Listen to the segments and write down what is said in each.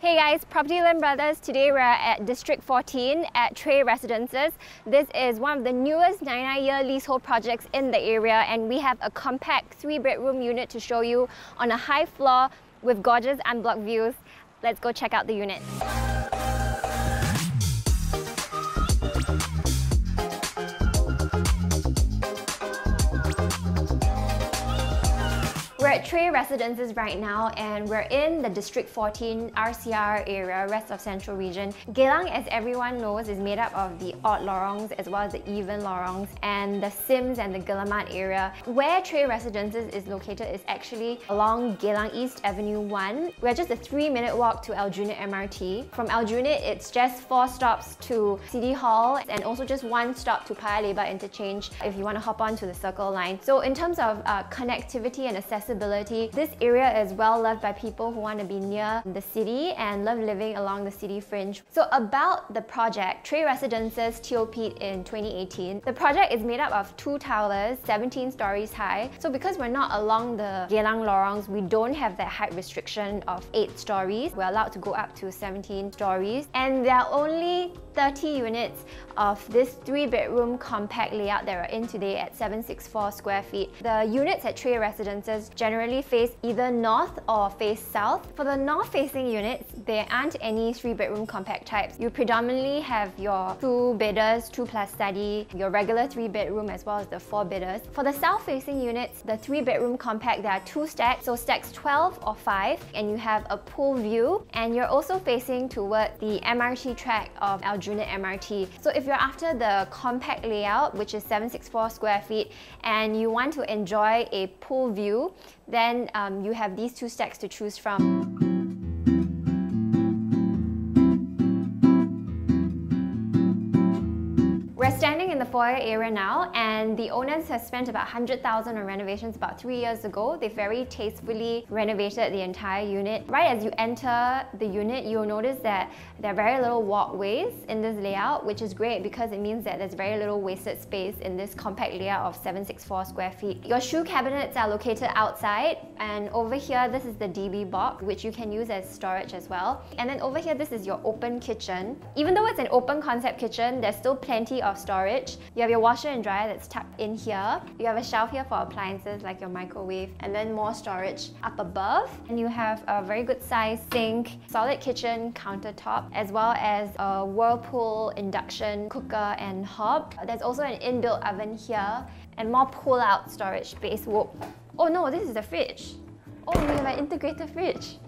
Hey guys, Property Lim Brothers. Today we're at District 14 at Tre Residences. This is one of the newest 99-year leasehold projects in the area and we have a compact three-bedroom unit to show you on a high floor with gorgeous unblocked views. Let's go check out the unit. At Residences right now and we're in the District 14 RCR area, rest of Central Region. Geylang, as everyone knows, is made up of the odd lorongs as well as the even lorongs and the Sims and the Guillemard area. Where Tre Residences is located is actually along Geylang East Avenue 1. We're just a three minute walk to Aljunied MRT. From Aljunied, it's just four stops to City Hall and also just one stop to Paya Lebar Interchange if you want to hop on to the Circle Line. So in terms of uh, connectivity and accessibility, This area is well loved by people who want to be near the city and love living along the city fringe. So about the project, Tre Residences TOP'd in 2018. The project is made up of two towers, 17 stories high. So because we're not along the Geylang Lorongs, we don't have that height restriction of 8 stories. We're allowed to go up to 17 stories. And there are only 30 units of this three bedroom compact layout that we're in today at 764 square feet. The units at Tre Residences generally face either north or face south. For the north facing units, there aren't any three bedroom compact types. You predominantly have your two bedders, two plus study, your regular three bedroom as well as the four bedders. For the south facing units, the three bedroom compact, there are two stacks, so stacks 12 or 5, and you have a pool view, and you're also facing toward the MRT track of Aljunied MRT. So if you're after the compact layout, which is 764 square feet, and you want to enjoy a pool view, then um, you have these two stacks to choose from. We're standing in the foyer area now and the owners have spent about 100,000 on renovations about three years ago. They very tastefully renovated the entire unit. Right as you enter the unit, you'll notice that there are very little walkways in this layout, which is great because it means that there's very little wasted space in this compact layout of 764 square feet. Your shoe cabinets are located outside and over here, this is the DB box, which you can use as storage as well. And then over here, this is your open kitchen. Even though it's an open concept kitchen, there's still plenty of storage. You have your washer and dryer that's tucked in here. You have a shelf here for appliances like your microwave and then more storage up above. And you have a very good size sink, solid kitchen countertop, as well as a Whirlpool induction cooker and hob. There's also an inbuilt oven here and more pull-out storage space. Whoa. Oh no, this is the fridge. Oh, we have an integrated fridge.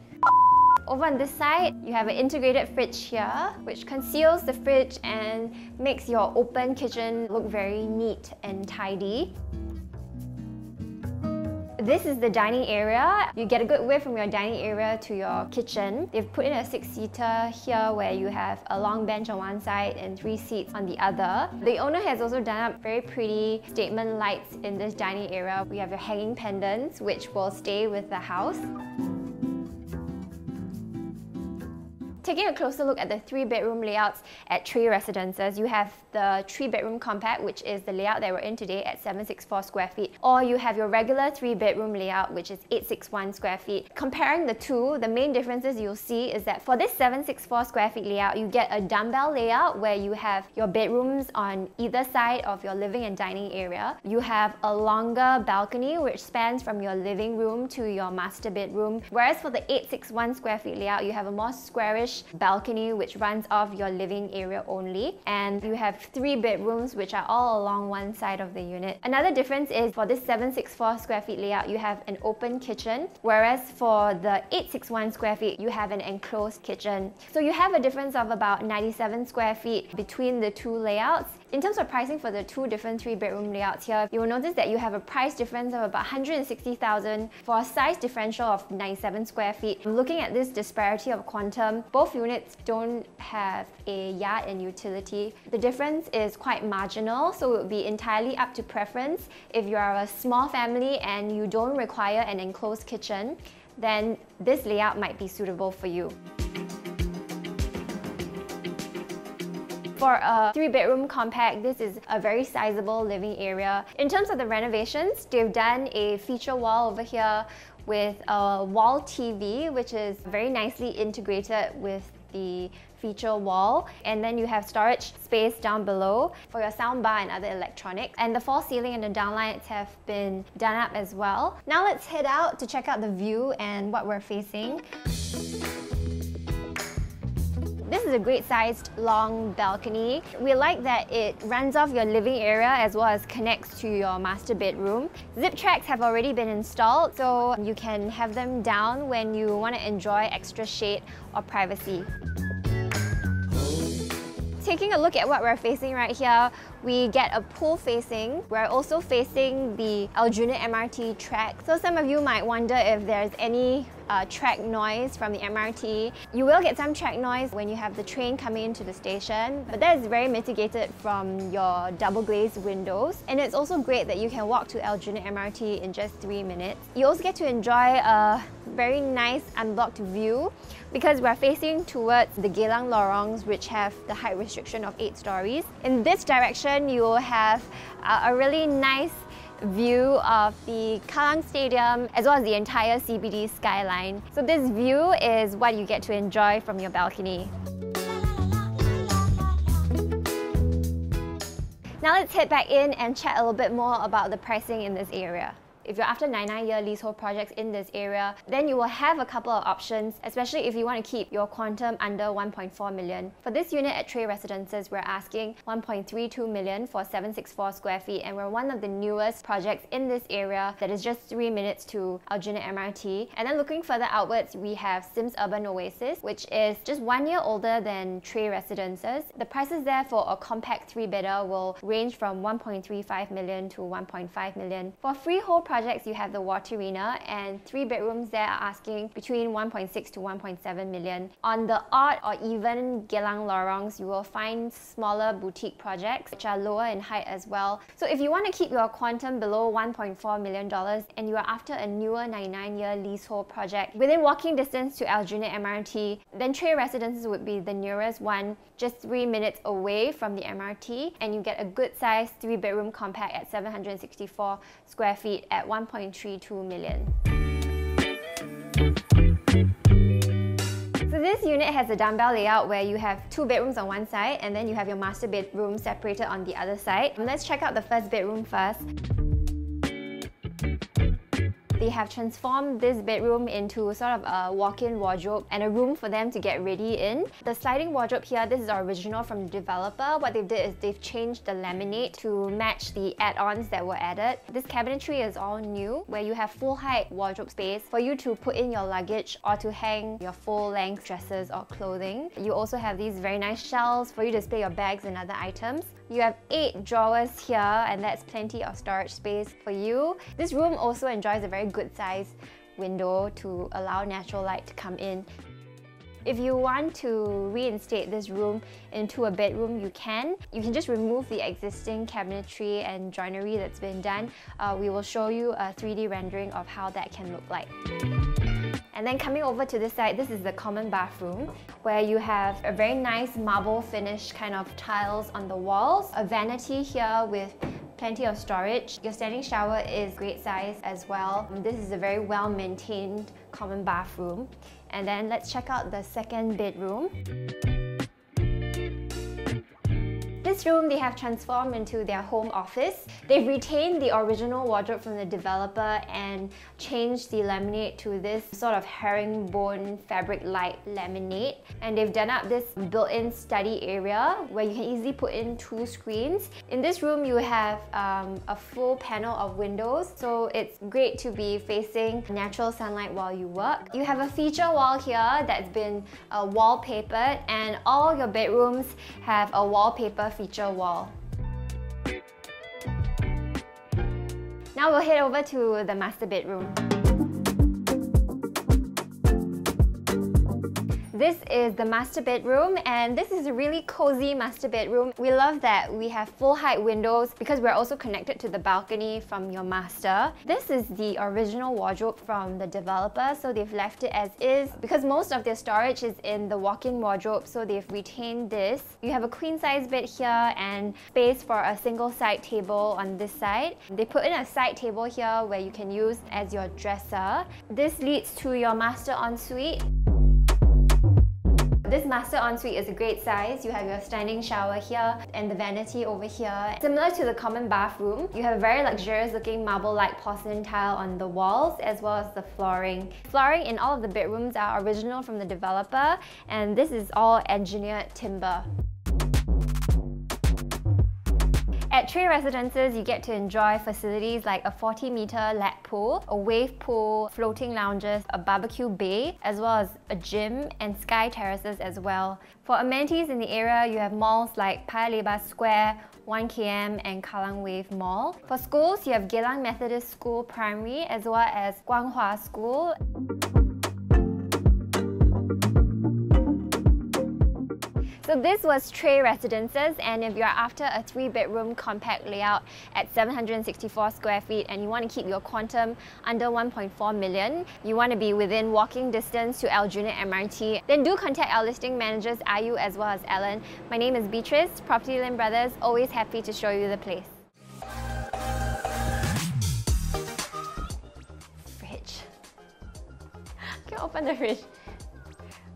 Over on this side, you have an integrated fridge here, which conceals the fridge and makes your open kitchen look very neat and tidy. This is the dining area. You get a good way from your dining area to your kitchen. They've put in a six-seater here where you have a long bench on one side and three seats on the other. The owner has also done up very pretty statement lights in this dining area. We have your hanging pendants, which will stay with the house. Taking a closer look at the three bedroom layouts at Tre Residences, you have the three bedroom compact, which is the layout that we're in today at 764 square feet, or you have your regular three bedroom layout, which is 861 square feet. Comparing the two, the main differences you'll see is that for this 764 square feet layout, you get a dumbbell layout where you have your bedrooms on either side of your living and dining area. You have a longer balcony, which spans from your living room to your master bedroom, whereas for the 861 square feet layout, you have a more squarish balcony which runs off your living area only and you have three bedrooms which are all along one side of the unit. Another difference is for this 764 square feet layout you have an open kitchen whereas for the 861 square feet you have an enclosed kitchen. So you have a difference of about 97 square feet between the two layouts in terms of pricing for the two different three bedroom layouts here, you will notice that you have a price difference of about 160,000 for a size differential of 97 square feet. Looking at this disparity of quantum, both units don't have a yard and utility. The difference is quite marginal, so it would be entirely up to preference. If you are a small family and you don't require an enclosed kitchen, then this layout might be suitable for you. For a three bedroom compact, this is a very sizable living area. In terms of the renovations, they've done a feature wall over here with a wall TV, which is very nicely integrated with the feature wall and then you have storage space down below for your soundbar and other electronics and the false ceiling and the downlights have been done up as well. Now let's head out to check out the view and what we're facing. This is a great sized long balcony. We like that it runs off your living area as well as connects to your master bedroom. Zip tracks have already been installed so you can have them down when you want to enjoy extra shade or privacy. Taking a look at what we're facing right here, we get a pool facing. We're also facing the Aljunied MRT track. So some of you might wonder if there's any uh, track noise from the MRT. You will get some track noise when you have the train coming into the station, but that is very mitigated from your double glazed windows. And it's also great that you can walk to Aljunied MRT in just three minutes. You also get to enjoy a very nice unblocked view because we're facing towards the Geylang Lorongs which have the height restriction of 8 stories. In this direction, you will have a really nice view of the Kallang Stadium as well as the entire CBD skyline. So this view is what you get to enjoy from your balcony. Now let's head back in and chat a little bit more about the pricing in this area. If you're after 99-year leasehold projects in this area, then you will have a couple of options, especially if you want to keep your quantum under 1.4 million. For this unit at Tre Residences, we're asking 1.32 million for 764 square feet, and we're one of the newest projects in this area that is just three minutes to Aljunied MRT. And then looking further outwards, we have Sims Urban Oasis, which is just one year older than Tre Residences. The prices there for a compact three-bedder will range from 1.35 million to 1.5 million. For freehold projects, you have the Waterina and three bedrooms there are asking between 1.6 to 1.7 million. On the odd or even Geylang Lorongs, you will find smaller boutique projects which are lower in height as well. So if you want to keep your quantum below $1.4 million and you are after a newer 99-year leasehold project within walking distance to Aljunied MRT, then Tre Residences would be the nearest one, just three minutes away from the MRT, and you get a good sized three-bedroom compact at 764 square feet at 1.32 million. So this unit has a dumbbell layout where you have two bedrooms on one side and then you have your master bedroom separated on the other side. Let's check out the first bedroom first. They have transformed this bedroom into sort of a walk-in wardrobe and a room for them to get ready in. The sliding wardrobe here, this is original from the developer. What they've did is they've changed the laminate to match the add-ons that were added. This cabinetry is all new, where you have full height wardrobe space for you to put in your luggage or to hang your full length dresses or clothing. You also have these very nice shelves for you to display your bags and other items. You have eight drawers here and that's plenty of storage space for you. This room also enjoys a very good size window to allow natural light to come in. If you want to reinstate this room into a bedroom, you can. You can just remove the existing cabinetry and joinery that's been done. Uh, we will show you a 3D rendering of how that can look like. And then coming over to this side, this is the common bathroom where you have a very nice marble finish kind of tiles on the walls, a vanity here with plenty of storage. Your standing shower is great size as well. This is a very well maintained common bathroom. And then let's check out the second bedroom. This room they have transformed into their home office. They've retained the original wardrobe from the developer and changed the laminate to this sort of herringbone fabric-like laminate. And they've done up this built-in study area where you can easily put in two screens. In this room you have um, a full panel of windows, so it's great to be facing natural sunlight while you work. You have a feature wall here that's been uh, wallpapered and all your bedrooms have a wallpaper feature wall. Now we'll head over to the master bedroom. This is the master bedroom and this is a really cozy master bedroom. We love that we have full height windows because we're also connected to the balcony from your master. This is the original wardrobe from the developer so they've left it as is because most of their storage is in the walk-in wardrobe so they've retained this. You have a queen size bed here and space for a single side table on this side. They put in a side table here where you can use as your dresser. This leads to your master ensuite. This master ensuite is a great size. You have your standing shower here and the vanity over here. Similar to the common bathroom, you have a very luxurious looking marble-like porcelain tile on the walls as well as the flooring. Flooring in all of the bedrooms are original from the developer and this is all engineered timber. At Tre Residences, you get to enjoy facilities like a 40 meter lap pool, a wave pool, floating lounges, a barbecue bay, as well as a gym and sky terraces as well. For amenities in the area, you have malls like Paya Lebar Square, 1KM and Kallang Wave Mall. For schools, you have Geylang Methodist School Primary as well as Kong Hwa School. So this was Tre Residences and if you're after a three bedroom compact layout at 764 square feet and you want to keep your quantum under 1.4 million, you want to be within walking distance to Aljunied MRT, then do contact our listing managers Ayu as well as Alan. My name is Beatrice, Property Lim Brothers, always happy to show you the place. Fridge. Can open the fridge.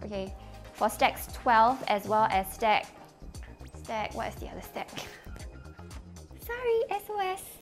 Okay, for stacks 12 as well as stack, stack, what is the other stack? Sorry, SOS.